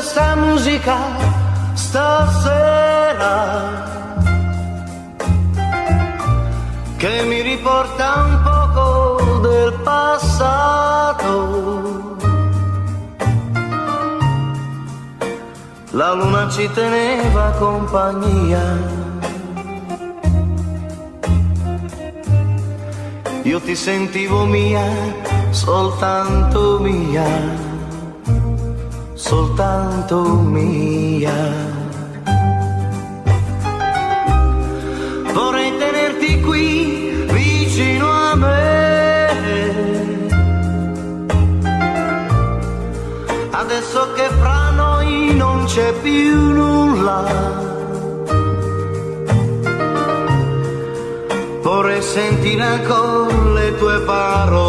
questa musica stasera che mi riporta un poco del passato. La luna ci teneva compagnia. Io ti sentivo mia, soltanto mia soltanto mia. Vorrei tenerti qui vicino a me. Adesso che fra noi non c'è più nulla. Vorrei sentire ancora le tue parole.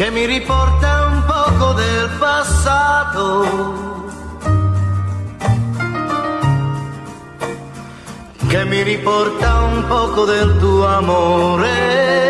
Che mi riporta un poco del passato. Che mi riporta un poco del tuo amore.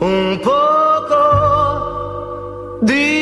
un poco de